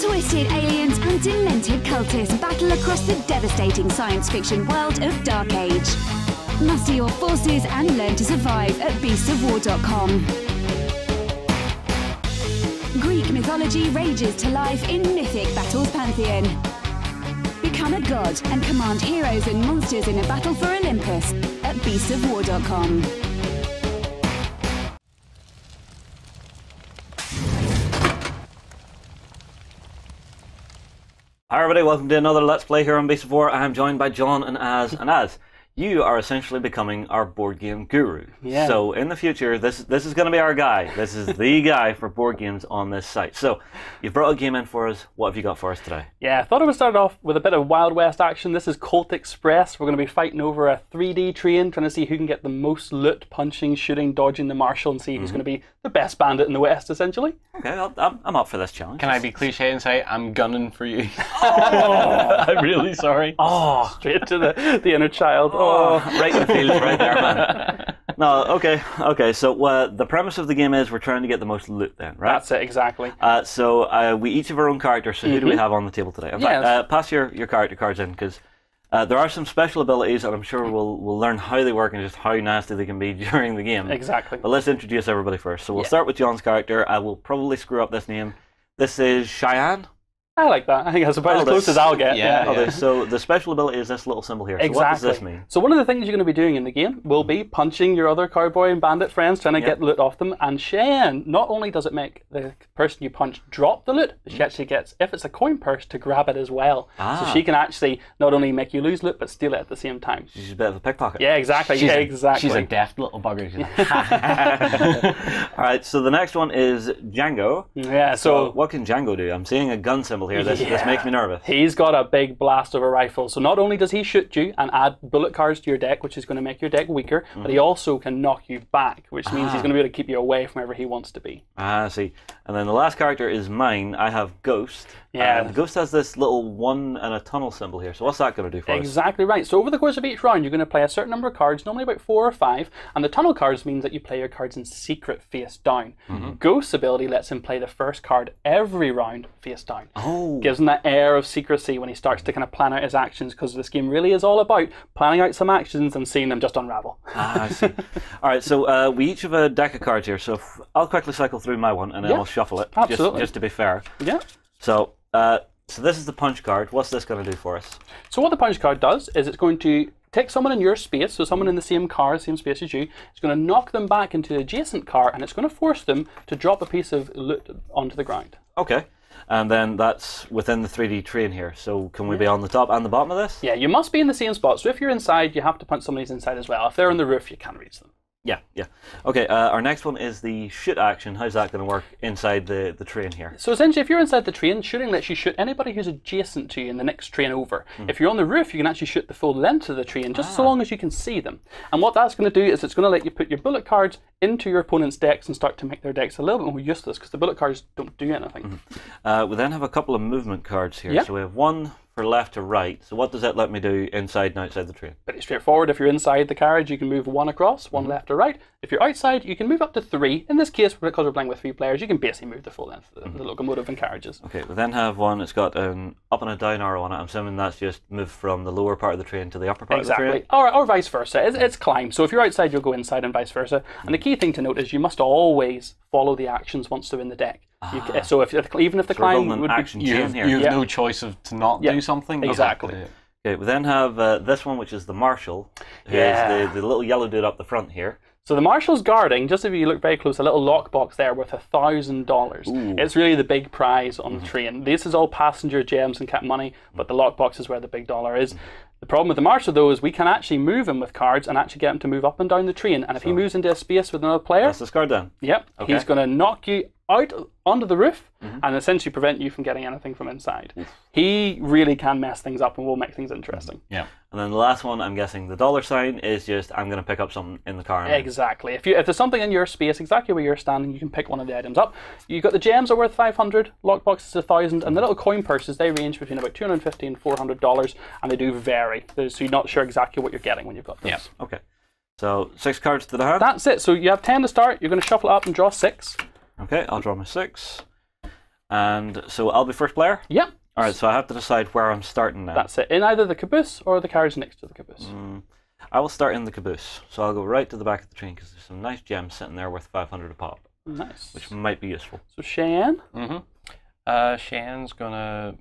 Twisted aliens and demented cultists battle across the devastating science fiction world of Dark Age. Muster your forces and learn to survive at beastofwar.com. Greek mythology rages to life in mythic battles pantheon. Become a god and command heroes and monsters in a battle for Olympus at beastsofwar.com. Hi everybody, welcome to another Let's Play here on Beast of War. I'm joined by John and Az. And Az, you are essentially becoming our board game guru. Yeah. So in the future, this this is going to be our guy. This is the guy for board games on this site. So you've brought a game in for us. What have you got for us today? Yeah, I thought I would start off with a bit of Wild West action. This is Colt Express. We're going to be fighting over a 3D train, trying to see who can get the most loot, punching, shooting, dodging the marshal, and see who's mm-hmm. going to be the best bandit in the West, essentially. Okay, I'll, I'm, I'm up for this challenge. Can I be cliche and say I'm gunning for you? I'm really sorry. Oh, straight to the, the inner child. Oh, Oh, right in the field, right there, man. No, okay, okay. So uh, the premise of the game is we're trying to get the most loot, then, right? that's it, exactly. Uh, so uh, we each have our own characters. So who do we have on the table today? In fact, Mm-hmm. Yes. uh, pass your, your character cards in because uh, there are some special abilities, and I'm sure we'll we'll learn how they work and just how nasty they can be during the game. Exactly. But let's introduce everybody first. So we'll Yeah. start with John's character. I will probably screw up this name. This is Cheyenne. I like that. I think that's about Oh, as close as I'll get. yeah, Okay, so the special ability is this little symbol here. So Exactly. what does this mean? So one of the things you're going to be doing in the game will be punching your other cowboy and bandit friends, trying to Yep. get loot off them. And Cheyenne, not only does it make the person you punch drop the loot, she actually gets, if it's a coin purse, to grab it as well. Ah. So she can actually not only make you lose loot, but steal it at the same time. She's a bit of a pickpocket. Yeah, exactly. She's yeah, a, exactly. She's a deft little bugger. Like, All right. So the next one is Django. yeah, So so what can Django do? I'm seeing a gun symbol here. This this makes me nervous. He's got a big blast of a rifle. So not only does he shoot you and add bullet cards to your deck, which is going to make your deck weaker, but Mm-hmm. he also can knock you back, which means Ah. he's going to be able to keep you away from wherever he wants to be. Ah, I see. And then the last character is mine. I have Ghost. Yeah. And Ghost has this little one and a tunnel symbol here. So what's that going to do for us? Exactly right. So over the course of each round, you're going to play a certain number of cards, normally about four or five, and the tunnel cards means that you play your cards in secret face down. Mm-hmm. Ghost's ability lets him play the first card every round face down. Oh. Gives him that air of secrecy when he starts to kind of plan out his actions, because this game really is all about planning out some actions and seeing them just unravel. Ah, I see. All right, so uh, we each have a deck of cards here. So I'll quickly cycle through my one and then Yeah, we'll shuffle it. absolutely. Just, just to be fair. yeah. So, uh, so this is the punch card. What's this going to do for us? So what the punch card does is it's going to take someone in your space, so someone in the same car, same space as you. It's going to knock them back into the adjacent car, and it's going to force them to drop a piece of loot onto the ground. Okay. And then that's within the 3D train here. So can we be on the top and the bottom of this? Yeah, you must be in the same spot. So if you're inside, you have to punch somebody's inside as well. If they're on the roof, you can't reach them. Yeah, yeah. Okay, uh, our next one is the shoot action. How's that going to work inside the, the train here? So essentially, if you're inside the train, shooting lets you shoot anybody who's adjacent to you in the next train over. If you're on the roof, you can actually shoot the full length of the train, just so long as you can see them. And what that's going to do is it's going to let you put your bullet cards into your opponent's decks and start to make their decks a little bit more useless because the bullet cards don't do anything. Uh, we then have a couple of movement cards here. Yep. So we have one for left to right. So what does that let me do inside and outside the train? Pretty straightforward. If you're inside the carriage, you can move one across, one mm-hmm. left or right. If you're outside, you can move up to three. In this case, because we're playing with three players, you can basically move the full length of the, mm-hmm. the locomotive and carriages. Okay, we then have one. It's got an up and a down arrow on it. I'm assuming that's just moved from the lower part of the train to the upper part of the Exactly. train. Or, or vice versa. It's, mm-hmm. it's climb. So if you're outside, you'll go inside and vice versa. And the key thing to note is you must always follow the actions once they're in the deck. You ca- ah. so if if- even if the So we're climb would action be, you have, here. you have Yeah. no choice of to not Yeah, do something. exactly. Okay. Okay, we then have uh, this one, which is the marshal. Who is Yeah. the, the little yellow dude up the front here. So the marshal's guarding, just if you look very close, a little lockbox there worth a thousand dollars. It's really the big prize on the mm-hmm. train. This is all passenger gems and cap money, but the lockbox is where the big dollar is. Mm-hmm. The problem with the marshal though is we can actually move him with cards and actually get him to move up and down the train. And if he moves into a space with another player, That's the card then. yep, Okay. he's going to knock you out onto the roof mm-hmm. and essentially prevent you from getting anything from inside. He really can mess things up and will make things interesting. Mm, yeah. And then the last one, I'm guessing the dollar sign is just I'm going to pick up something in the car. Exactly. If you if there's something in your space exactly where you're standing, you can pick one of the items up. You've got the gems are worth 500, lockboxes is 1000, and the little coin purses they range between about 250 and 400 dollars, and they do vary. So you're not sure exactly what you're getting when you've got those. Yeah. Okay. So six cards to the hand. That's it. So you have 10 to start. You're going to shuffle up and draw six. Okay, I'll draw my six. And so I'll be first player. Yep, All right, so I have to decide where I'm starting now. that's it. In either the caboose or the carriage next to the caboose. Mm, I will start in the caboose. So I'll go right to the back of the train because there's some nice gems sitting there worth 500 a pop, Nice. which might be useful. So Cheyenne? Mm-hmm. Uh, Shane's gonna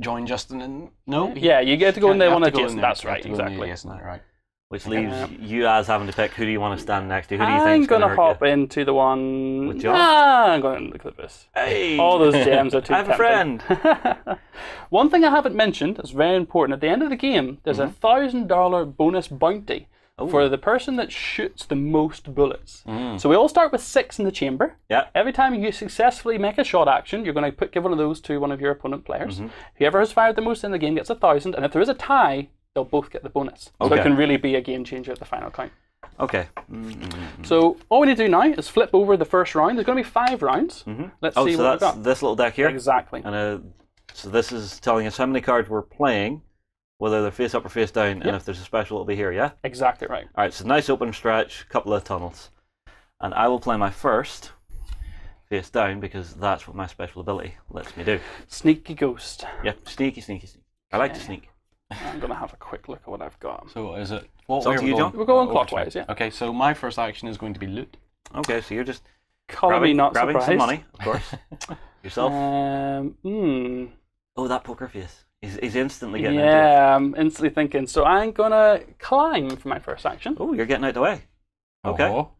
join Justin in. No. Yeah, you get to go in there one have to go adjacent. That's right, exactly. go in there exactly. adjacent, right. Which leaves Um, you as having to pick who do you want to stand next to? Who do you I'm think gonna hurt hop you? into the one. With John? Nah, I'm going to the caboose. Hey, All those gems are too I have a friend. One thing I haven't mentioned is very important. At the end of the game, there's Mm-hmm. a thousand dollar bonus bounty Oh. for the person that shoots the most bullets. Mm. So we all start with six in the chamber. Yeah. Every time you successfully make a shot action, you're going to put give one of those to one of your opponent players. Mm-hmm. Whoever has fired the most in the game gets a thousand, and if there is a tie, they'll both get the bonus. So Okay. it can really be a game changer at the final count. Okay. Mm-mm. So all we need to do now is flip over the first round. There's going to be five rounds. Let's Oh, see so what we've that's got. this little deck here. Exactly. And uh, so this is telling us how many cards we're playing, whether they're face up or face down, and if there's a special, it'll be here. Yeah. Exactly right. All right. So nice open stretch, couple of tunnels, and I will play my first face down because that's what my special ability lets me do. Sneaky ghost. Yep. Sneaky, sneaky, sneaky. I like to sneak. I'm going to have a quick look at what I've got. So is it? What It's up way are we you, going? John. We're going Oh, clockwise, yeah. Okay, so my first action is going to be loot. Okay. So you're just Color me grabbing, not grabbing surprised. some money, of course. Yourself. Um, hmm. oh, that poker face. He's, he's instantly getting into it. Yeah, I'm instantly thinking. So I'm gonna climb for my first action. Oh, you're getting out the way. Okay. Oh.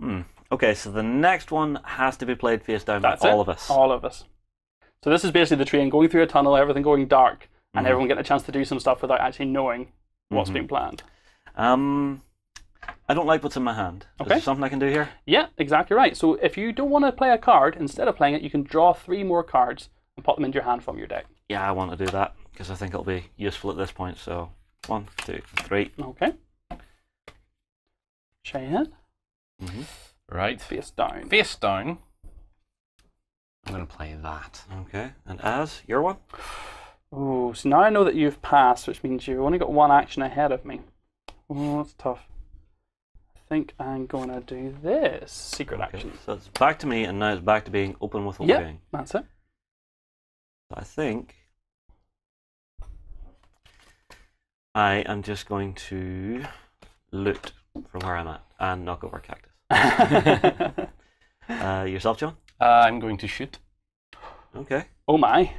Hmm. Okay, so the next one has to be played face down That's by all it. of us. All of us. So this is basically the train going through a tunnel, everything going dark, and Mhm. everyone getting a chance to do some stuff without actually knowing what's Mhm. being planned. Um, I don't like what's in my hand. Is Okay. there something I can do here? Yeah, exactly right. So if you don't want to play a card, instead of playing it, you can draw three more cards and put them into your hand from your deck. Yeah, I want to do that because I think it'll be useful at this point. So, one, two, three. Okay. Cheyenne, Right. face down. Face down. I'm going to play that. Okay, and as your one. Ooh, so now I know that you've passed, which means you've only got one action ahead of me. Oh, that's tough. I think I'm gonna do this secret Okay, action. so it's back to me, and now it's back to being open with what Yep. we're. That's it. I think I am just going to loot from where I'm at and knock over a cactus. Uh, yourself, John? Uh, I'm going to shoot. Okay. oh my.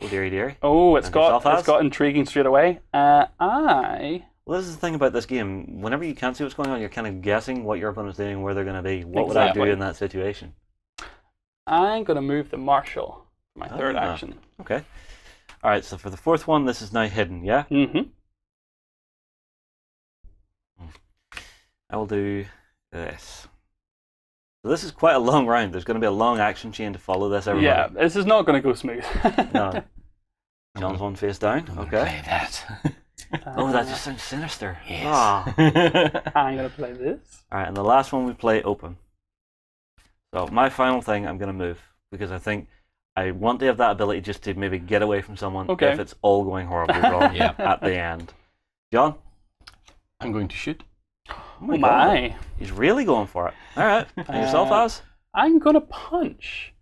Oh, dearie, dearie. Oh, it's got it's got intriguing straight away. Uh, I Well, this is the thing about this game. Whenever you can't see what's going on, you're kind of guessing what your opponent's doing, where they're going to be. What would I do in that situation? I'm gonna move the marshal for my third Ah. action. Okay. All right. So for the fourth one, this is now hidden. Yeah. Mm-hmm. I will do this. So this is quite a long round. There's going to be a long action chain to follow this. Everybody. Yeah, this is not gonna go smooth. No. John's one face down. I'm Okay. Play that. Oh, that Uh, just sounds sinister. yes. Ah. I'm gonna play this. All right, and the last one we play open. So my final thing, I'm going to move because I think I want to have that ability just to maybe get away from someone Okay. if it's all going horribly wrong Yeah. at the end. John? I'm going to shoot. Oh Oh my. He's really going for it. All right. And yourself, Uh, Az? I'm gonna punch.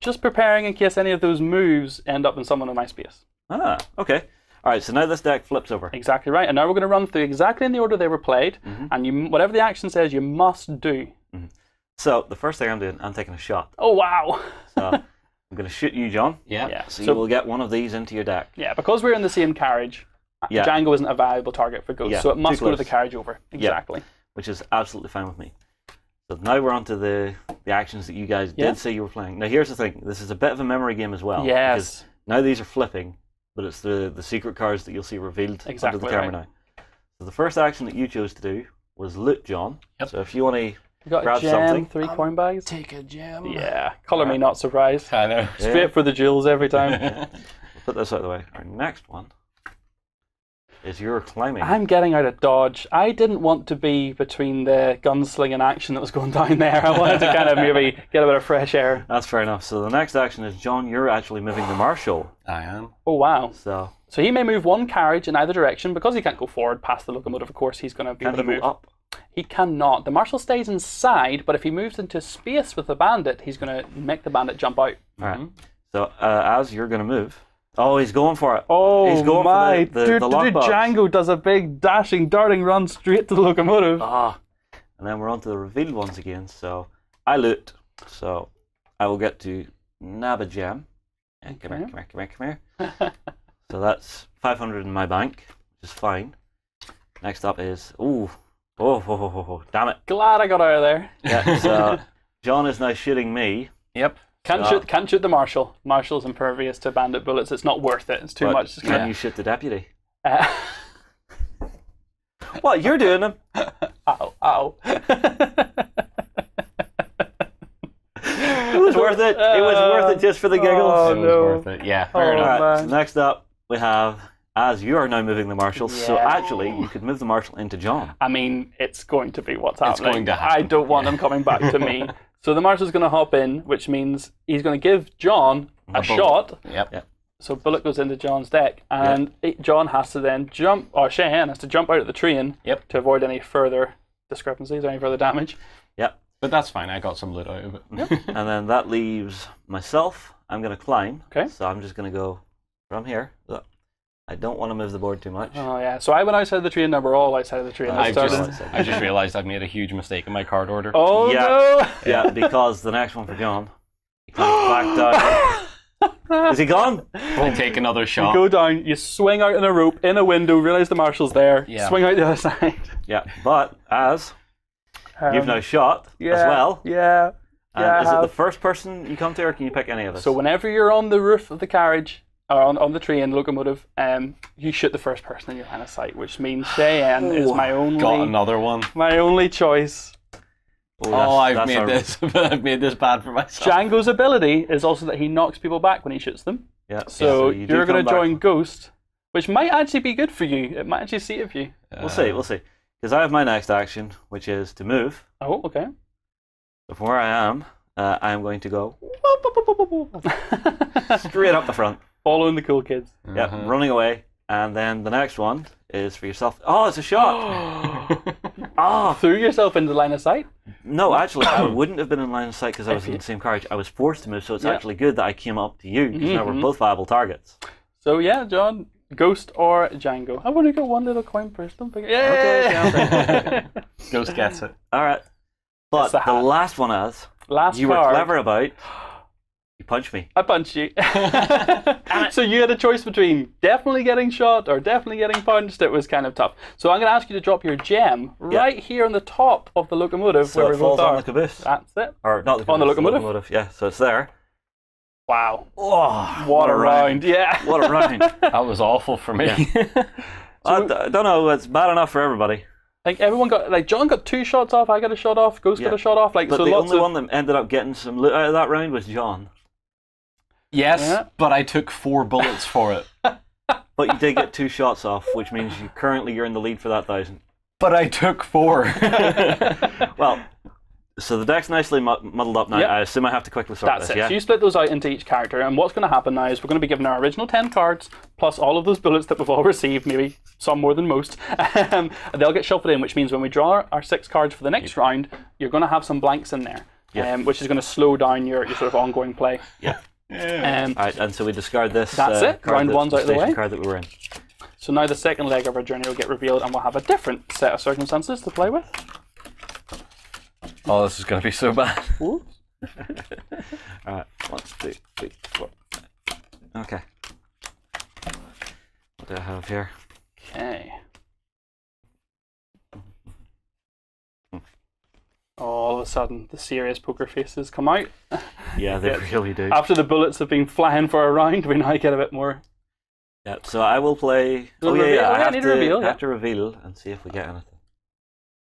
Just preparing in case any of those moves end up in someone in my space. Ah, okay. All right, so now this deck flips over. Exactly right. And now we're going to run through exactly in the order they were played, Mhm. and you whatever the action says, you must do. So the first thing I'm doing, I'm taking a shot. Oh wow! So I'm going to shoot you, John. Yeah. yeah. So, So, you will get one of these into your deck. yeah, because we're in the same carriage, Yeah. Django isn't a valuable target for Ghost, Yeah, so it must go to the carriage over. Exactly. Which is absolutely fine with me. So now we're on to the, the actions that you guys Yeah. did say you were playing. Now here's the thing, this is a bit of a memory game as well. because yes. Now these are flipping, but it's the, the secret cards that you'll see revealed Exactly under the camera right. now. So the first action that you chose to do was loot John. Yep. So if you want to We got grab a gem, something. three coin bags. Take a gem. Yeah. Color me uh, not surprised. I know. Straight for the jewels every time. put this out of the way, our next one is your climbing. I'm getting out of dodge. I didn't want to be between the gunslinging action that was going down there. I wanted to kind of maybe get a bit of fresh air. That's fair enough. So the next action is John, you're actually moving the marshal. I am. Oh wow! So So he may move one carriage in either direction because he can't go forward past the locomotive. Of course, he's going to be able to move. up? He cannot. The marshal stays inside, but if he moves into space with the bandit, he's going to make the bandit jump out. All right. So uh, as you're going to move. Oh, he's going for it. Oh he's going my! for the, the, dude, the dude. Django does a big dashing, darting run straight to the locomotive. Ah, and then we're on to the revealed ones again. So I loot. So I will get to nab a gem. Yeah, come here, come here, come here, come here. so that's 500 in my bank, which is fine. Next up is ooh, oh, oh, oh, oh, oh, damn it. Glad I got out of there. Yeah, so John is now shooting me. Yep. Can't So- shoot. Can't shoot the marshal. Marshal's impervious to bandit bullets. It's not worth it. It's too but much. Can Yeah. you shoot the deputy? Uh, What you're doing him? ow! Ow! It was worth it. It was worth it just for the giggles. Oh, it was worth it. Yeah, Oh, fair enough. Alright, so next up we have Az you are now moving the marshal, so actually you could move the marshal into John. I mean, it's going to be what's It's happening. going to I don't want him coming back to me. So the marshal's going to hop in, which means he's going to give John a, bullet. shot. Yep. Yep. So bullet goes into John's deck, and it, John has to then jump, or Cheyenne has to jump out of the train Yep. to avoid any further discrepancies or any further damage. Yep. But that's fine. I got some loot out of it. Yep. And then that leaves myself. I'm going to climb. Okay. So I'm just going to go from here. Look, I don't want to move the board too much. Oh yeah. So I went outside the train. Now we're all outside of the tree. I I I've started. just, I just realized I've made a huge mistake in my card order. Oh Yeah. no! Yeah, because the next one for John, he comes back down. Is he gone? I take another You shot. go down. You swing out in a rope in a window. Realize the marshal's there. Yeah. Swing out the other side. Yeah, but as you've Um, now shot yeah, as well. Yeah. And Yeah, I is it the have. first person you come to, or can you pick any of us? So whenever you're on the roof of the carriage or on, on the train locomotive, um, you shoot the first person in your line of sight, which means Cheyenne is my only Got another one. my only choice. Oh, Oh, I've that's made our- this. I've made this bad for myself. Django's ability is also that he knocks people back when he shoots them. Yeah. So, you do you're going come to back. join Ghost, which might actually be good for you. It might actually save you. We'll see. We'll see. Because I have my next action, which is to move. Oh, okay. So from where I am, uh, I am going to go straight up the front. Following the cool kids. Yeah, Uh-huh. running away. And then the next one is for yourself. Oh, it's a shot. oh, Threw yourself into line of sight. no, actually, I wouldn't have been in line of sight because I was in the same carriage. I was forced to move, so it's Yeah. actually good that I came up to you because now we're Mhm. both viable targets. So yeah, John, Ghost or Django. I've only got one little coin first. Don't forget. Okay, Yeah. okay, Ghost gets it. All right. But the the, hat. last one is Last you were card. clever about. You punched me. I punched you. so you had a choice between definitely getting shot or definitely getting punched. It was kind of tough. So I'm going to ask you to drop your gem Yeah. right here on the top of the locomotive So where it we both falls on the caboose. That's it. or not the caboose, On the locomotive? Yeah, so it's there. Wow. Oh, What, a round. Yeah. What a round. That was awful for me. I, d- I don't know. It's bad enough for everybody. Like everyone got like John got two shots off. I got a shot off. Ghost Yeah. got a shot off. Like But so the lots only of. one that ended up getting some loot out of that round was John. Yes, Yeah. but I took four bullets for it. But you did get two shots off, which means you currently you're in the lead for that thousand. But I took four. Well, so the deck's nicely muddled up now. Yep. I assume I have to quickly sort That's this. it. Yeah. So you split those out into each character, and what's going to happen now is we're going to be given our original ten cards plus all of those bullets that we've all received, maybe some more than most. Um, they'll get shuffled in, which means when we draw our six cards for the next round, you're going to have some blanks in there, Yeah. um, which is going to slow down your, your sort of ongoing play. yeah. Um, All right, and so we discard this. That's uh, it. Card Round that- one's out the way. Card that we were in. so now the second leg of our journey will get revealed, and we'll have a different set of circumstances to play with. oh, this is going to be so bad. Ooh. All right. One, two, three, four. five. Okay. What do I have here? Okay. All of a sudden, the serious poker faces come out. Yeah, they really do. After the bullets have been flying for a round, we now get a bit more. Yeah, so I will play. Oh yeah, reveal- yeah. oh, I have need to reveal, I yeah. have to reveal and see if we get anything.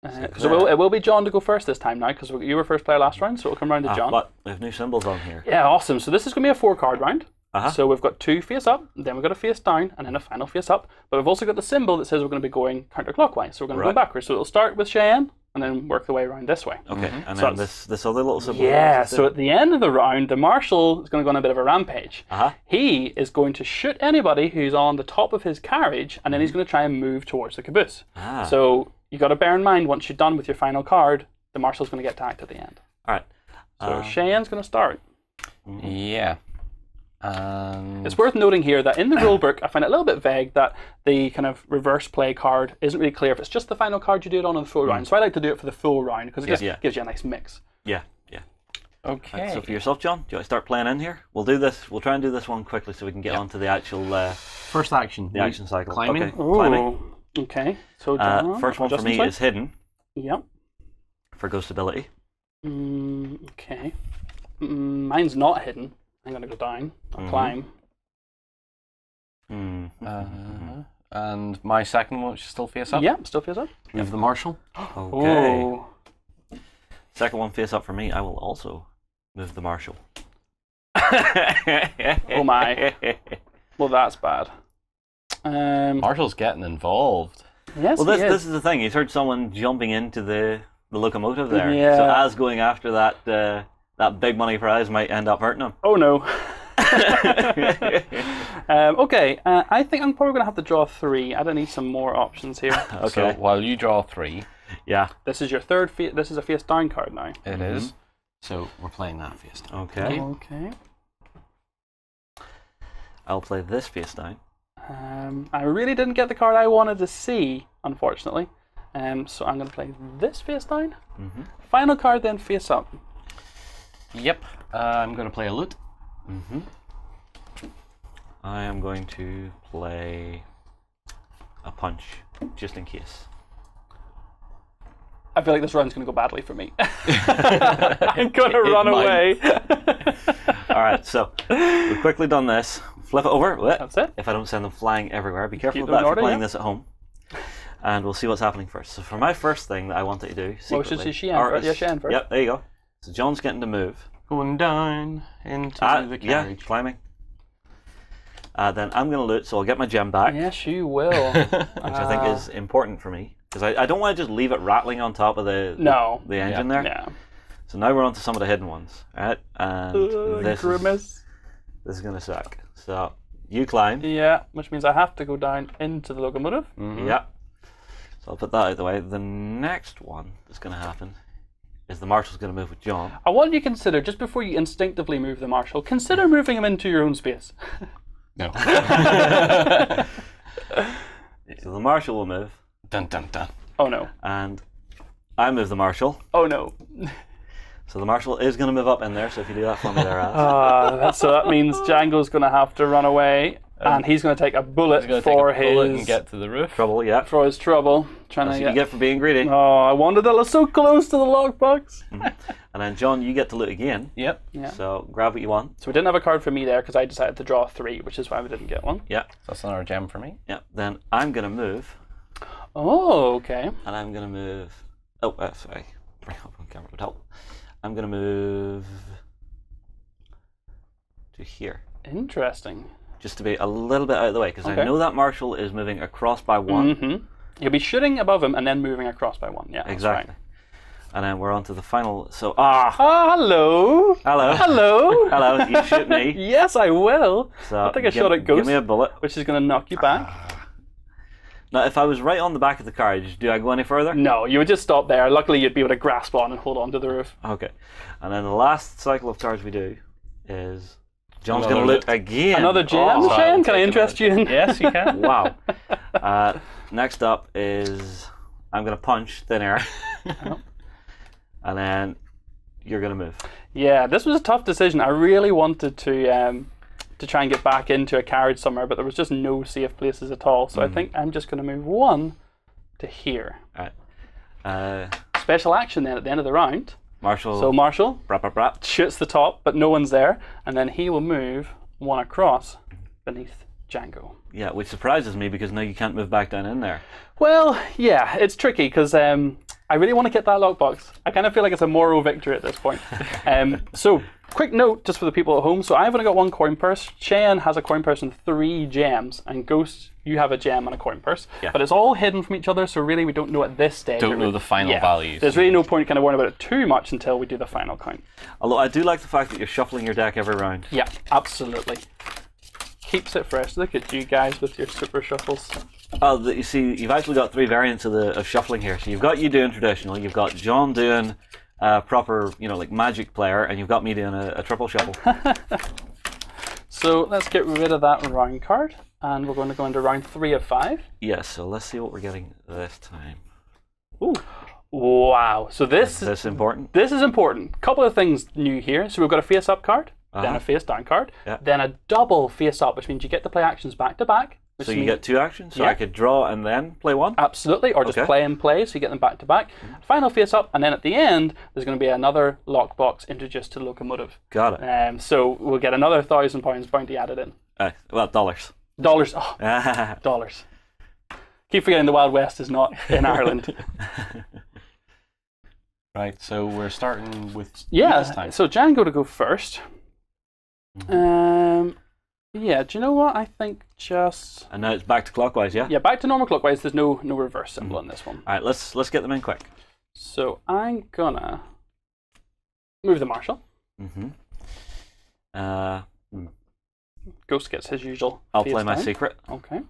Uh, so it will, it will be John to go first this time now because you were first player last round, so it'll come round to Ah, John. but we have new symbols on here. Yeah, awesome. So this is going to be a four card round. Uh-huh. So we've got two face up, then we've got a face down, and then a final face up. But we've also got the symbol that says we're going to be going counterclockwise. So we're going to go backwards. So it'll start with Cheyenne and then work the way around this way. Okay, and Mm-hmm. So then this this other little symbol. Yeah, so at the end of the round, the marshal is going to go on a bit of a rampage. Uh huh. He is going to shoot anybody who's on the top of his carriage, and then he's going to try and move towards the caboose. Ah. So you got to bear in mind once you're done with your final card, the marshal's going to get to at the end. all right. So Uh, Cheyenne's going to start. Yeah. And It's worth noting here that in the rulebook, I find it a little bit vague that the kind of reverse play card isn't really clear if it's just the final card you do it on in the full round. So I like to do it for the full round because it just Mm. Yeah. gives you a nice mix. Yeah, yeah. okay. So for yourself, John, do you want to start playing in here? We'll do this. We'll try and do this one quickly so we can get on to the actual uh, First action. the action cycle. Climbing. Okay, climbing. Okay. So Uh, first one for me way? is hidden Yep. for ghost ability. Mm, okay. Mm, mine's not hidden. I'm gonna go down. I'll Mhm. climb. Mm. Uh, and my second one should still face up. Yeah, still feels up. Move the marshal. Okay. Ooh. Second one face up for me. I will also move the marshal. Oh my. Well, that's bad. Um, Marshal's getting involved. yes, Well, this he is. this is the thing. He's heard someone jumping into the the locomotive there. So Yeah. as going after that uh, that big money prize might end up hurting him. Oh no. um, okay, uh, I think I'm probably going to have to draw three. I don't need some more options here. Okay. So while you draw three, yeah. this is your third. Fa- this is a face down card now. it is. So we're playing that face down. Okay. Okay. I'll play this face down. Um, I really didn't get the card I wanted to see, unfortunately. Um, so I'm going to play this face down. Mm-hmm. Final card, then face up. Yep. Uh, I'm going to play a loot. Mm-hmm. I am going to play a punch, just in case. I feel like this run's going to go badly for me. I'm going to It run might. away. All right, so we've quickly done this. Flip it over. That's it. If I don't send them flying everywhere, be careful Keep of that in if you're order, playing yeah. this at home. And we'll see what's happening first. So for my first thing that I wanted to do, Well, we should secretly- see Cheyenne or first. Yeah, is- Cheyenne first. Yep, there you go. So John's getting to move. Going down into Ah, the yeah, carriage. climbing. Uh, then I'm going to loot, so I'll get my gem back, Yes, you will. which I think Ah. is important for me. Because I, I don't want to just leave it rattling on top of the, No. the engine there. Yeah. So now we're on to some of the hidden ones. Right? And Uh, this, is, this is going to suck. So you climb. Yeah, which means I have to go down into the locomotive. Mhm. Yeah. So I'll put that out of the way. The next one that's going to happen is the marshal's going to move with John. I want you to consider, just before you instinctively move the marshal, consider moving him into your own space. No. So the marshal will move, dun dun dun. Oh no. and I move the marshal. Oh no. So the marshal is going to move up in there. So if you do that for me, there, Raz. Uh, so that means Django's going to have to run away, and he's going to take a bullet He's going to for take a bullet his and get to the roof. Trouble, yeah. for his trouble. Trying That's to what you get. get for being greedy. Oh, I wonder that. was so close to the lockbox. And then John, you get to loot again. Yep. Yeah. So grab what you want. So we didn't have a card for me there because I decided to draw three, which is why we didn't get one. Yeah, So That's another gem for me. yeah. Then I'm going to move, Oh, okay. and I'm going to move. Oh, uh, sorry. Bring up on camera would help. I'm going to move to here. Interesting. Just to be a little bit out of the way because Okay. I know that marshal is moving across by one. Mm-hmm. You'll be shooting above him and then moving across by one. Yeah, that's Exactly. right. And then we're on to the final. So, ah, Ah, hello. hello. Hello. Hello, you shoot me. Yes, I will. So take a give, shot at Ghost. Give me a bullet. Which is going to knock you back. Now, if I was right on the back of the carriage, do I go any further? No, you would just stop there. Luckily, you'd be able to grasp on and hold on to the roof. Okay. And then the last cycle of charge we do is John's going to loot loot. again. Another gem, Oh, Shane? Can I interest you in? Yes, you can. Wow. Uh, next up is I'm going to punch thin air. and then you're going to move. Yeah, this was a tough decision. I really wanted to um, to try and get back into a carriage somewhere, but there was just no safe places at all. So I think I'm just going to move one to here. All right. Uh, Special action then at the end of the round. Marshall. So marshal brap, brap, brap. shoots the top, but no one's there, and then he will move one across beneath Django. Yeah, which surprises me because now you can't move back down in there. Well, yeah, it's tricky because um, I really want to get that lockbox. I kind of feel like it's a moral victory at this point. um, so, quick note just for the people at home. So, I've only got one coin purse. Cheyenne has a coin purse and three gems, and Ghost, you have a gem and a coin purse. Yeah. But it's all hidden from each other, so really we don't know at this stage. Don't know the final Yeah. values. There's really no point kind of worrying about it too much until we do the final count. Although I do like the fact that you're shuffling your deck every round. Yeah, absolutely. Keeps it fresh. Look at you guys with your super shuffles. Oh, the, you see, you've actually got three variants of the of shuffling here. So you've got you doing traditional, you've got John doing a proper, you know, like magic player, and you've got me doing a, a triple shuffle. So let's get rid of that round card, and we're going to go into round three of five. Yes, so let's see what we're getting this time. Ooh. Wow. So this Is this important? this is important. Couple of things new here. So we've got a face up card, then Uh-huh. a face down card, Yeah. then a double face up, which means you get to play actions back to back. Which So you means- get two actions? So Yeah. I could draw and then play one? Absolutely, or just Okay. play and play, so you get them back to back. Final face up, and then at the end, there's going to be another lockbox introduced to the locomotive. Got it. Um, so we'll get another thousand pounds bounty added in. Uh, well, dollars. Dollars, oh, dollars. Keep forgetting the Wild West is not in Ireland. Right, so we're starting with you this yeah, time. so Django to go 1st Mm-hmm. Um, yeah, do you know what? I think just and now it's back to clockwise, yeah? yeah, back to normal clockwise. There's no no reverse Mm-hmm. symbol in this one. All right, let's let's get them in quick. So I'm gonna move the marshal. Mm-hmm. Uh, Ghost gets his usual. I'll play my down. secret. Okay.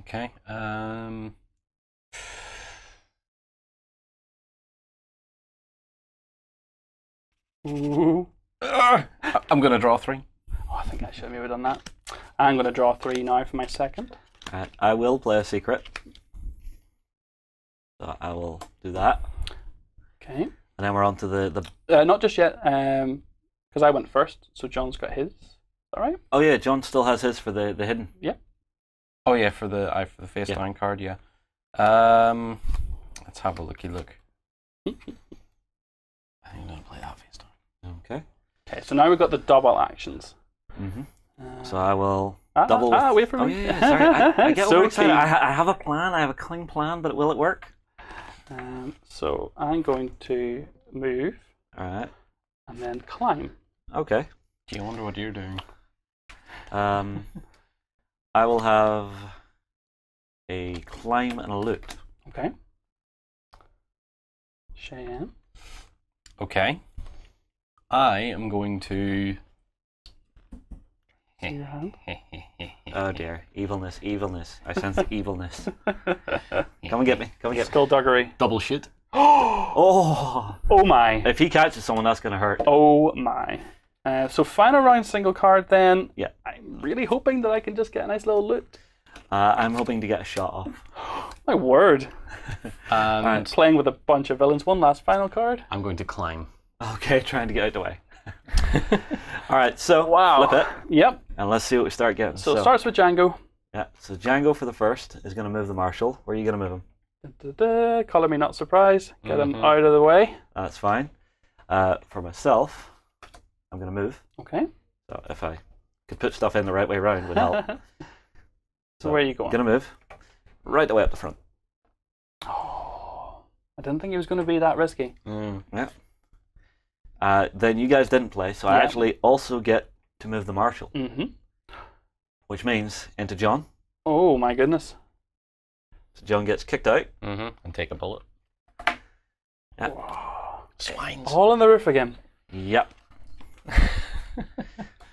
Okay. Um, Ooh. I- I'm going to draw three. Oh, I think I should have maybe done that. I'm going to draw three now for my second. All right, I will play a secret. So I will do that. Okay. And then we're on to the, the Uh, not just yet, because I went first, so John's got his. Is that right? Oh yeah, John still has his for the, the hidden. Yeah. Oh yeah, for the I for the face Yeah. down card, yeah. Um, let's have a looky look. I'm gonna play that face down. Okay. Okay, so now we've got the double actions. Mm-hmm. Uh, So I will ah, double. Ah, wait for oh, me. yeah, yeah, sorry. I, I get So overexcited. keen. I, I have a plan. I have a clean plan, but will it work? Um, so I'm going to move All right. and then climb. Okay. Do you wonder what you're doing? Um, I will have a climb and a loot. Okay. Cheyenne. Okay. I am going to. See your. Oh dear, evilness, evilness. I sense the evilness. Come and get me. Come and get me. Skullduggery. Double shoot. Oh! Oh my. If he catches someone, that's gonna hurt. Oh my. Uh, so final round single card then. Yeah. I'm really hoping that I can just get a nice little loot. Uh, I'm hoping to get a shot off. My word. And Alright. Playing with a bunch of villains. One last final card. I'm going to climb. Okay, trying to get out the way. All right, so Wow. flip it, Yep. and let's see what we start getting. So, it starts with Django. yeah, so Django for the first is going to move the marshal. Where are you going to move him? Da-da-da. Color me not surprised. Get him Mhm. out of the way. That's fine. Uh, for myself, I'm going to move. Okay. So if I could put stuff in the right way around, would help. So where are you going? Going to move right the way up the front. Oh, I didn't think it was going to be that risky. Mm. Yeah. Uh, then you guys didn't play, so I actually also get to move the marshal, hmm which means into John. Oh my goodness. So John gets kicked out. Mm-hmm. And take a bullet. Yeah. Swines. All on the roof again. Yep.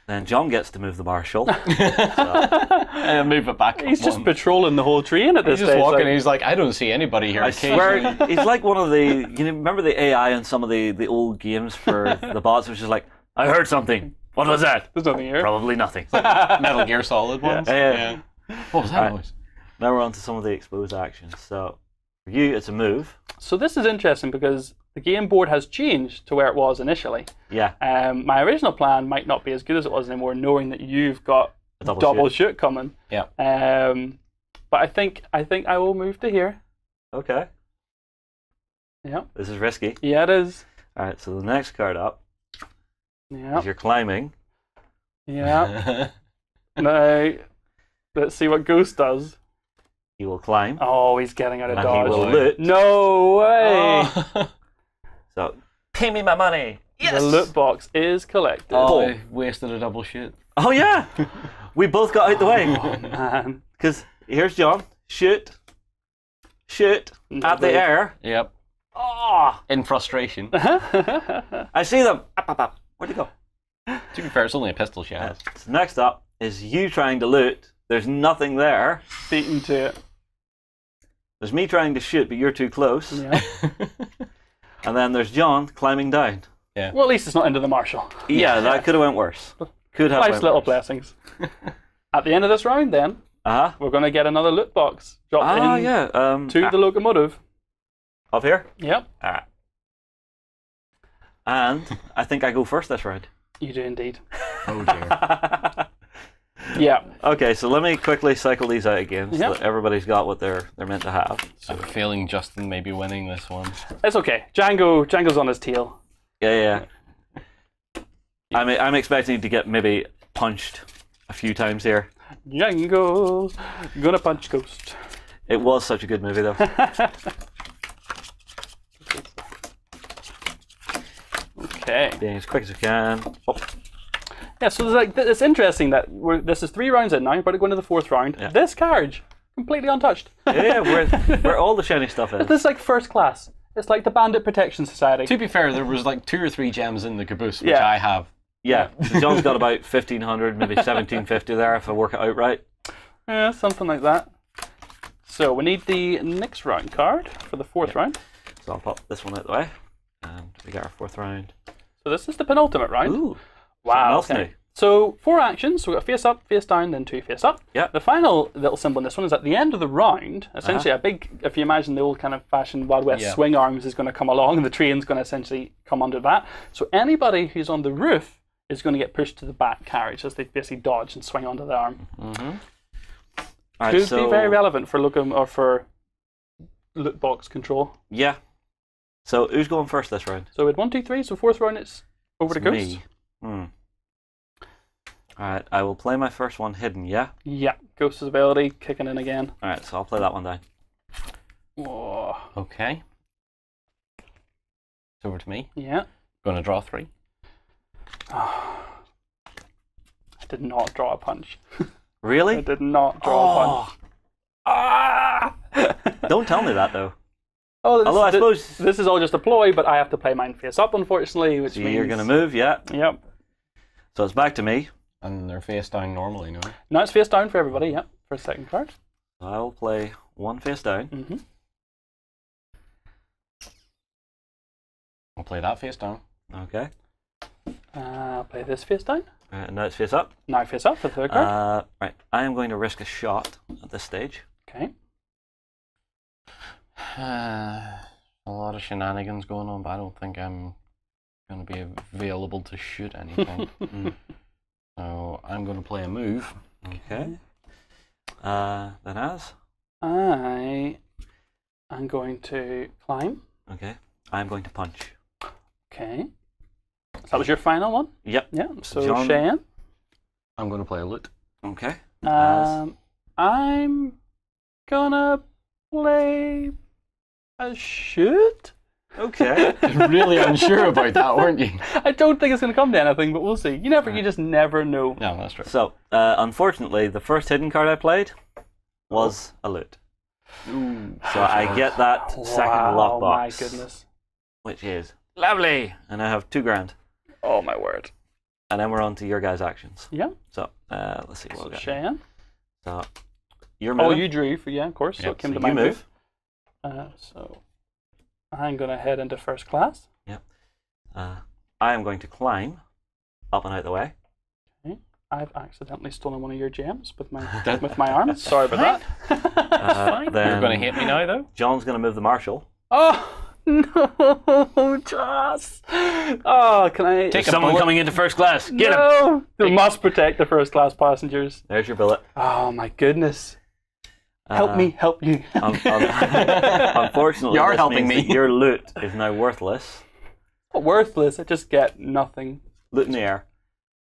then John gets to move the marshal. and move it back. He's just one. patrolling the whole tree in at He's this just stage. walking. like- and he's like, I don't see anybody here. I swear, he's like one of the. You know, remember the AI in some of the, the old games for the bots, which is like, I heard something. What was that? There's nothing here. Probably nothing. Metal Gear Solid ones. Yeah, yeah. What was that Alright. noise? now we're on to some of the exposed actions. So for you, it's a move. So this is interesting because the game board has changed to where it was initially. Yeah, Um, my original plan might not be as good as it was anymore, knowing that you've got a double, double shoot. shoot coming. Yeah. Um, but I think I think I will move to here. Okay, Yeah. this is risky. Yeah, it is. All right, so the next card up Yeah. is you're climbing. Yeah. now, let's see what Ghost does. He will climb, Oh, he's getting out of and he dodge. will loot. No way! oh, So pay me my money. Yes. The loot box is collected. oh, I wasted a double shoot. Oh yeah, we both got out the way. Man. Because here's John. Shoot. Shoot. At the air. Yep. Oh, In frustration. I see them. Up, up, up. Where'd you go? to be fair, it's only a pistol shot. So next up is you trying to loot. There's nothing there. Beaten to it. There's me trying to shoot, but you're too close. Yeah. And then there's John climbing down. Yeah. Well, at least it's not into the marshal. Yeah, that could have went worse. Could have Nice went little worse. blessings. At the end of this round, then Uh-huh. we're going to get another loot box dropped Ah, in yeah. Um, to ah, the locomotive. up here. Yep, Alright. And I think I go first this round. you do indeed. Oh dear. Yeah, Okay, so let me quickly cycle these out again so Yep. that everybody's got what they're they're meant to have. I'm feeling Justin may be winning this one. it's okay. Django, Django's on his tail. Yeah, yeah. I'm I'm expecting to get maybe punched a few times here. Django, gonna punch ghost. It was such a good movie though. Okay. Being as quick as we can. Oh, Yeah, so it's like it's interesting that we're this is three rounds in now, but we're going to go into the fourth round. Yeah. This carriage completely untouched. yeah, where where all the shiny stuff is. this is like first class. It's like the Bandit Protection Society. To be fair, there was like two or three gems in the caboose, which Yeah. I have. Yeah, so John's got about fifteen hundred, maybe seventeen fifty there if I work it out right. Yeah, something like that. So we need the next round card for the fourth round. So I'll pop this one out the way, and we get our fourth round. So this is the penultimate round. Ooh, wow. Okay. So four actions. So we've got face up, face down, then two face up. Yeah. The final little symbol in this one is at the end of the round. Essentially, a big. If you imagine the old kind of fashioned Wild West Yeah. swing arms is going to come along, and the train's going to essentially come under that. So anybody who's on the roof is going to get pushed to the back carriage as they basically dodge and swing onto the arm. Right, Could so be very relevant for lookum or for loot box control. yeah. So who's going first this round? So with one, two, three. So fourth round, it's over to It's Ghost. me. Hmm. All right, I will play my first one hidden. Yeah. Yeah, Ghost's ability kicking in again. All right, so I'll play that one down. Oh, Okay. It's over to me. yeah. Going to draw three. I did not draw a punch. Really? I did not draw a punch. Ah! Don't tell me that though. oh, this, Although I thi- suppose this is all just a ploy, but I have to play mine face up, unfortunately, which so means you're gonna move. Yeah. Yep. So it's back to me. And they're face down normally, no? Now it's face down for everybody. Yep. For a second card. I'll play one face down. Mm-hmm. I'll play that face down. Okay. Uh, I'll play this face down. All right, now it's face up. Now face up for the third card. Uh, right. I am going to risk a shot at this stage. okay. a lot of shenanigans going on, but I don't think I'm going to be available to shoot anything. Mm. So I'm going to play a move. Okay. Uh, then Az. I am going to climb. Okay. I'm going to punch. Okay. So that was your final one? Yep. Yeah. So John- Cheyenne. I'm going to play a loot. Okay. Um, I'm gonna play a shoot. Okay. really unsure about that, weren't you? I don't think it's gonna come to anything, but we'll see. You never, you just never know. No, that's true. so, uh, unfortunately, the first hidden card I played was a loot. So I get that second wow, lockbox. my goodness. Which is lovely. And I have two grand. Oh my word. And then we're on to your guys' actions. Yeah. So, uh, let's see what So we got. Cheyenne. So, you're Oh, you drew for yeah, of course. So Yep, it came so to you my move. move. Uh, so I'm gonna head into first class. Uh, I am going to climb up and out the way. Okay. I've accidentally stolen one of your gems with my That- with my arm. Sorry about that. Uh, then You're going to hit me now, though? John's going to move the marshal. Oh no, Joss! Oh, can I? Take Someone bullet. coming into first class. Get him. no! They must protect the first class passengers. There's your bullet. Oh my goodness! Help Uh, me! Help you! un- un- unfortunately, You are helping means me. Your loot is now worthless. Worthless. I just get nothing. Loot in the air.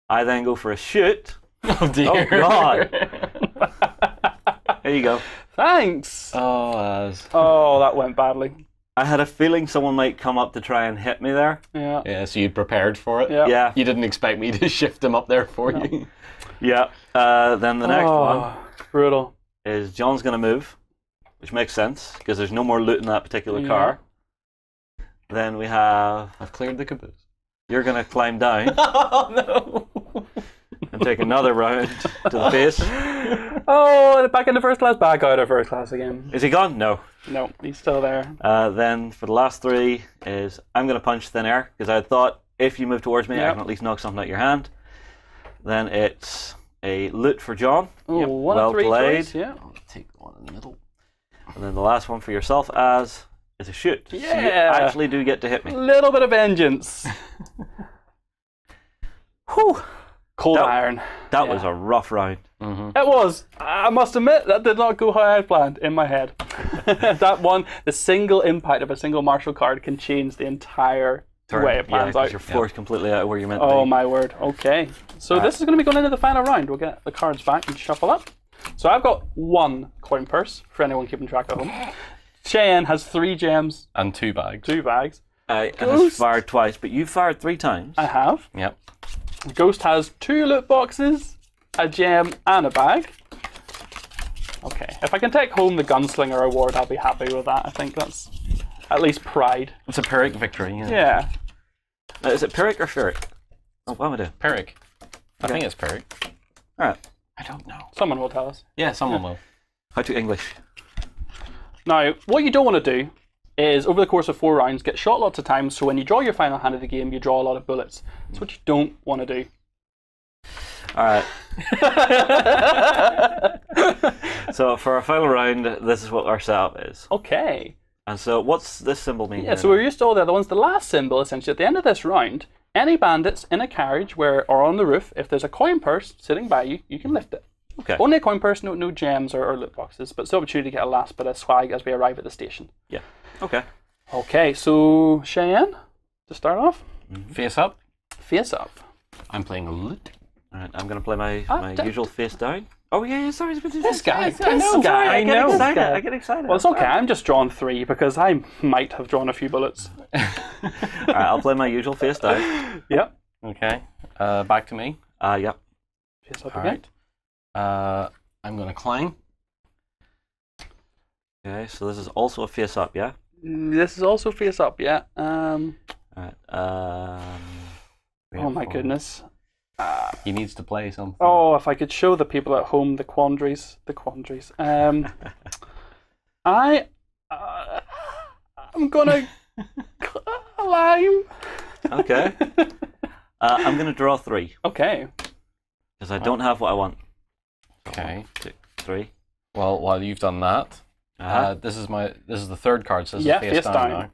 I then go for a shoot. Oh, dear. Oh, God. There you go. Thanks. oh, Az. Oh, that went badly. I had a feeling someone might come up to try and hit me there. Yeah. Yeah, so you'd prepared for it? Yeah. Yeah, You didn't expect me to shift them up there for you? yeah. Uh, then the next oh, one Brutal. Is John's going to move, which makes sense because there's no more loot in that particular Yeah. car. Then we have I've cleared the caboose. you're going to climb down oh, no. and take another round to the face. Oh, back into first class. Back out of first class again. Is he gone? No. No, he's still there. Uh, then for the last three is I'm going to punch thin air because I thought if you move towards me, I can at least knock something out your hand. Then it's a loot for John. Oh, Yep, one well of three played. choice, Yeah. I'll take the one in the middle. And then the last one for yourself Az is a shoot. So you actually do get to hit me. A little bit of vengeance. Whew. Cold That- iron. That Yeah. was a rough round. Mm-hmm. It was. I must admit that did not go how I had planned in my head. that one, the single impact of a single marshal card can change the entire Turn. way it yeah, out. you're forced completely out of where you're meant to Oh my word. Okay. So Right. this is going to be going into the final round. We'll get the cards back and shuffle up. So I've got one coin purse for anyone keeping track at home. Cheyenne has three gems, And two bags. two bags. I has Ghost. fired twice, but you fired three times. I have. Yep. Ghost has two loot boxes, a gem, and a bag. Okay. If I can take home the gunslinger award, I'll be happy with that. I think that's at least pride. It's a Pyrrhic victory. Yeah. Yeah. Uh, is it Pyrrhic or Ferric? Oh, what am I doing? Pyrrhic. I Okay. think it's Pyrrhic. All right. I don't know. Someone will tell us. Yeah, someone will. How to English? Now, what you don't want to do is, over the course of four rounds, get shot lots of times. So when you draw your final hand of the game, you draw a lot of bullets. That's what you don't want to do. All right. So for our final round, this is what our setup is. okay. And so, what's this symbol mean? Yeah, so we're used to all the other ones. The last symbol, essentially, at the end of this round, any bandits in a carriage where or on the roof, if there's a coin purse sitting by you, you can lift it. Okay. Only a coin purse, no, no gems or, or loot boxes, but it's the opportunity to get a last bit of swag as we arrive at the station. Yeah. Okay. Okay, so Cheyenne, to start off, Face up. face up. I'm playing a loot. All right. I'm gonna play my Ah, my usual face down. Oh yeah, yeah. Sorry, this, This guy, I this know, guy, sorry, I, I get know. excited. This guy. I get excited. Well, it's okay. I'm just drawn three because I might have drawn a few bullets. All right, I'll play my usual face down. Yep. Okay. Uh, back to me. Uh, yep. Face up All again. right. Uh, I'm gonna climb. Okay, so this is also a face up, yeah. This is also face up, yeah. Um. All right. Um. Oh my four. goodness. He needs to play something. Oh, if I could show the people at home the quandaries, the quandaries. Um, I, uh, I'm gonna climb. Okay. Uh, I'm gonna draw three Okay. because I don't have what I want. Okay. Two, three. Well, while you've done that, uh, Uh-huh. this is my this is the third card. So this Yeah, is face, face down, down.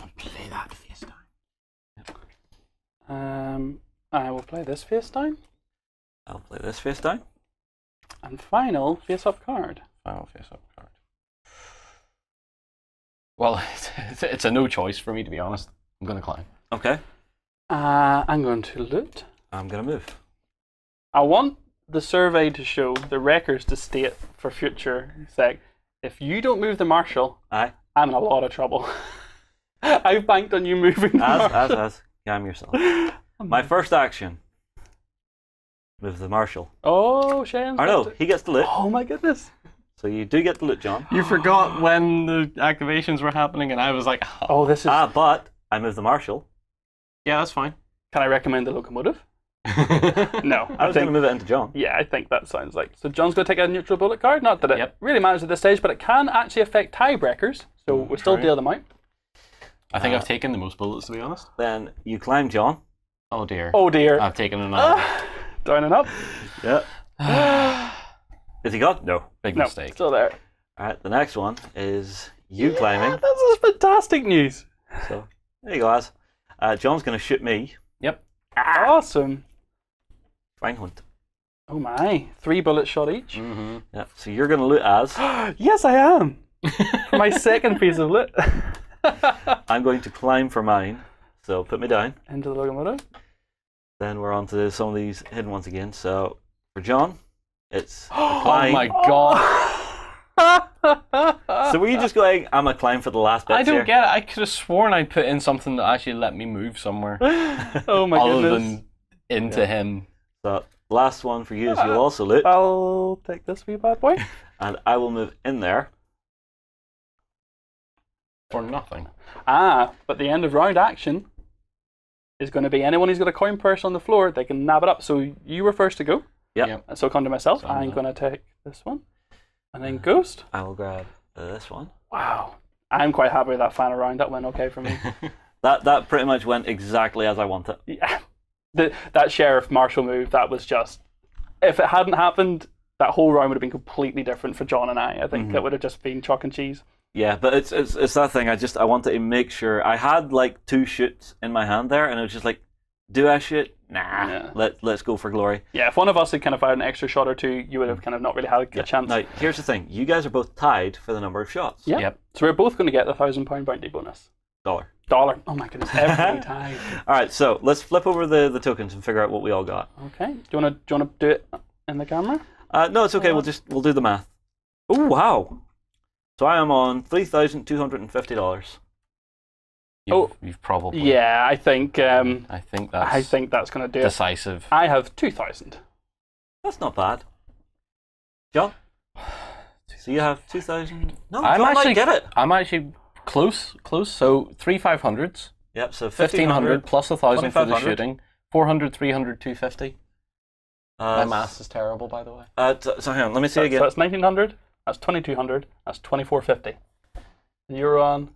now. Play that face down. Um, I will play this face down, I'll play this face down. and final face up card. Final face up card. Well, it's, it's a no choice for me to be honest. I'm gonna climb. Okay. Uh, I'm going to loot. I'm gonna move. I want the survey to show the records to state for future sake. If you don't move the marshal, Aye. I'm in a lot of trouble. I've banked on you moving the As as marshal. as. Calm yourself. My first action. Move the marshal. Oh, Shane's I know to- he gets the loot. Oh my goodness. So you do get the loot, John. You forgot when the activations were happening, and I was like, oh. Oh, this is. Ah, but I move the marshal. yeah, that's fine. Can I recommend the locomotive? No, I I was gonna move it into John. Yeah, I think that sounds like. So John's going to take a neutral bullet card. Not that it Yep. really matters at this stage, but it can actually affect tiebreakers. So we'll still true. deal them out. I think Uh, I've taken the most bullets to be honest. Then you climb John. Oh dear. Oh dear. I've taken another Down and up. Yeah. Is he gone? No. big No, mistake. still there. Alright, the next one is you climbing. This is fantastic news. So there you go, Az. Uh, John's gonna shoot me. Yep. Awesome. Fine hunt. Oh my. Three bullets shot each. Mm-hmm. Yeah. So you're gonna loot Az. yes, I am. My second piece of loot. I'm going to climb for mine. So put me down. Into the locomotive. Then we're on to some of these hidden ones again. So for John, it's a Oh my god. So were you just going, I'm gonna climb for the last bit? I don't get it. I could have sworn I put in something that actually let me move somewhere oh my other goodness. than into him. So last one for you is you'll also loot, I'll take this wee bad boy. and I will move in there. For nothing. Ah, but the end of round action is going to be anyone who's got a coin purse on the floor, they can nab it up. So you were first to go. Yep. Yep. And so come to myself. So I'm I'm going to take this one. And then Ghost. I will grab this one. Wow. I'm quite happy with that final round. That went okay for me. That that pretty much went exactly as I wanted. yeah. the, that sheriff marshal move that was just if it hadn't happened that whole round would have been completely different for john and i i think Mm-hmm. it would have just been chalk and cheese Yeah, but it's, it's it's that thing. I just I wanted to make sure I had like two shoots in my hand there, and it was just like, do I shoot? Nah. Yeah. Let let's go for glory. yeah if one of us had kind of fired an extra shot or two you would have kind of not really had a, a chance Now here's the thing. You guys are both tied for the number of shots. yeah Yep. so we're both going to get the thousand pound bounty bonus Dollar. dollar oh my goodness every time All right. So let's flip over the the tokens and figure out what we all got. okay do you want to do you want to do it in the camera Uh, no, it's okay. We'll just we'll do the math. Oh wow. So I am on three thousand two hundred and fifty dollars. You've, Oh. you've probably. yeah i think um I think that's i think that's going to do it decisive. i have 2000 That's not bad. John. So you have two thousand. No, I'm John actually might get it. I'm actually close, close. So three five hundreds, Yep. So fifteen hundred plus a thousand for the shooting, 400, 300, 250. Uh, My math is terrible, by the way. Uh, t- so hang on. Let me see So, again. so that's 1900, that's 2200, that's 2450. And you're on.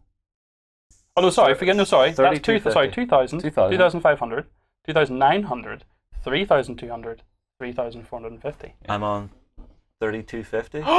Oh no, sorry, I forget, no, sorry. That's two, sorry, 2000, 2000. 2500, 2900, 3200, 3450. I'm on thirty-two fifty.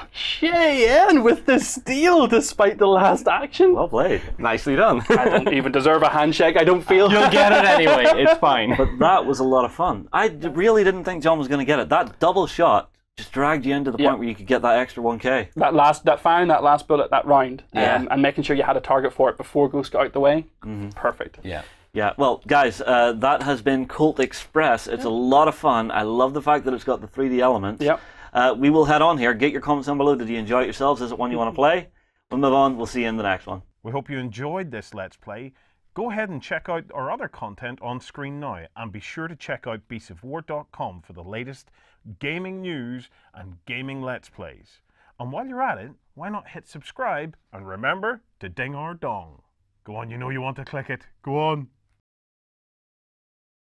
Oh, Cheyenne with the steal despite the last action. well played. Nicely done. I don't even deserve a handshake, I don't feel. You'll get it anyway. It's fine. But that was a lot of fun. I really didn't think John was going to get it. That double shot just dragged you into the Yeah. point where you could get that extra 1k. that last, that firing that last bullet, that round, Yeah. um, and making sure you had a target for it before Ghost got out the way. Mm-hmm. Perfect. yeah. Yeah, well, guys, uh, that has been Colt Express. It's a lot of fun. I love the fact that it's got the 3D elements. Yep. Uh, we will head on here. Get your comments down below. Did you enjoy it yourselves? Is it one you want to play? We'll move on. We'll see you in the next one. We hope you enjoyed this Let's Play. Go ahead and check out our other content on screen now, and be sure to check out beastsofwar.com for the latest gaming news and gaming Let's Plays. And while you're at it, why not hit subscribe and remember to ding our dong. Go on, you know you want to click it. Go on.